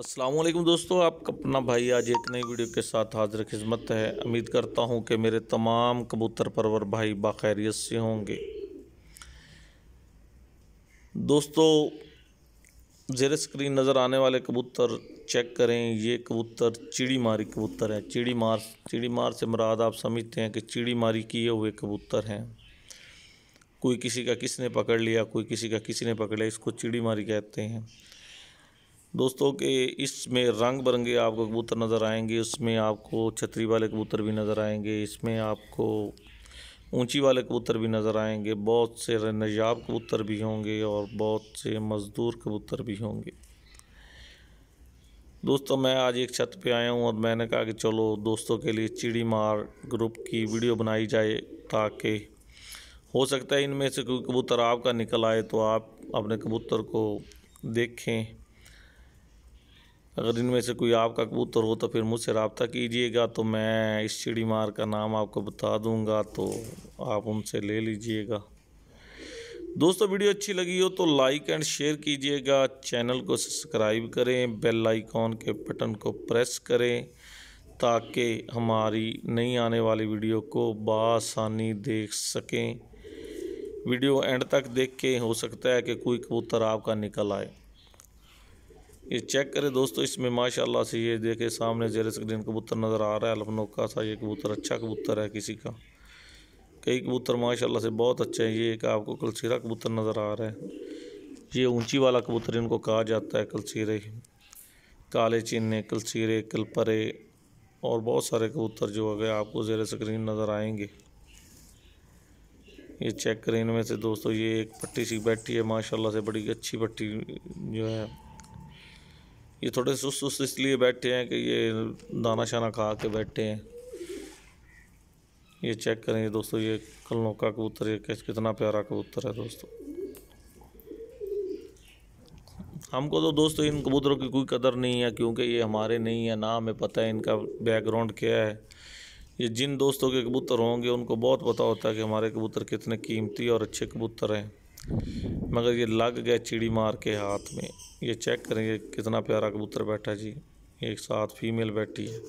असलम दोस्तों आपका अपना भाई आज एक नई वीडियो के साथ हाजिर खिदमत है। उम्मीद करता हूँ कि मेरे तमाम कबूतर परवर भाई बाखैरियत से होंगे। दोस्तों, जेर स्क्रीन नज़र आने वाले कबूतर चेक करें। ये कबूतर चिड़ी मारी कबूतर है। चिड़ी मार चिड़ी मार से मुराद आप समझते हैं कि चिड़ी मारी किए हुए कबूतर हैं। कोई किसी का किसने पकड़ लिया, कोई किसी का किसी ने पकड़ लिया इसको चिड़ी मारी कहते हैं। दोस्तों के इसमें रंग बिरंगे आपको कबूतर नज़र आएँगे उसमें आपको छतरी वाले कबूतर भी नज़र आएँगे, इसमें आपको ऊँची वाले कबूतर भी नज़र आएँगे, बहुत से नजाब कबूतर भी होंगे और बहुत से मज़दूर कबूतर भी होंगे। दोस्तों, मैं आज एक छत पे आया हूँ और मैंने कहा कि चलो दोस्तों के लिए चिड़ी मार ग्रुप की वीडियो बनाई जाए ताकि हो सकता है इनमें से कोई कबूतर आपका निकल आए तो आप अपने कबूतर को देखें। अगर इनमें से कोई आपका कबूतर हो तो फिर मुझसे रबता कीजिएगा तो मैं इस चिड़ी मार का नाम आपको बता दूँगा तो आप उनसे ले लीजिएगा। दोस्तों, वीडियो अच्छी लगी हो तो लाइक एंड शेयर कीजिएगा, चैनल को सब्सक्राइब करें, बेल आइकॉन के बटन को प्रेस करें, ताकि हमारी नई आने वाली वीडियो को बसानी देख सकें। वीडियो एंड तक देख के हो सकता है कि कोई कबूतर आपका निकल आए। ये चेक करें दोस्तों, इसमें माशाल्लाह से ये देखे, सामने जेर स्क्रीन कबूतर नज़र आ रहा है लखनऊ का सा ये कबूतर अच्छा कबूतर है किसी का। कई कबूतर माशाल्लाह से बहुत अच्छे हैं, ये एक आपको कलसीरा कबूतर नज़र आ रहा है। ये ऊँची वाला कबूतर इनको कहा जाता है, कलसीरे। काले चिन्ने कलसीरे, कलपरे और बहुत सारे कबूतर जो है आपको जेर स्क्रीन नज़र आएँगे। ये चेक करें इनमें से दोस्तों, ये एक पट्टी सी बैठी है, माशाल्लाह से बड़ी अच्छी पट्टी जो है। ये थोड़े सुस्त सुस्त इसलिए बैठे हैं कि ये दाना शाना खा के बैठे हैं। ये चेक करें दोस्तों, ये कलनों का कबूतर, ये कैसे, कितना प्यारा कबूतर है दोस्तों। हमको तो दोस्तों इन कबूतरों की कोई कदर नहीं है, क्योंकि ये हमारे नहीं है ना हमें पता है इनका बैकग्राउंड क्या है। ये जिन दोस्तों के कबूतर होंगे, उनको बहुत पता होता है कि हमारे कबूतर कितने कीमती और अच्छे कबूतर हैं। मगर ये लग गया चिड़ी मार के हाथ में। ये चेक करेंगे कितना प्यारा कबूतर बैठा जी। एक साथ फीमेल बैठी है।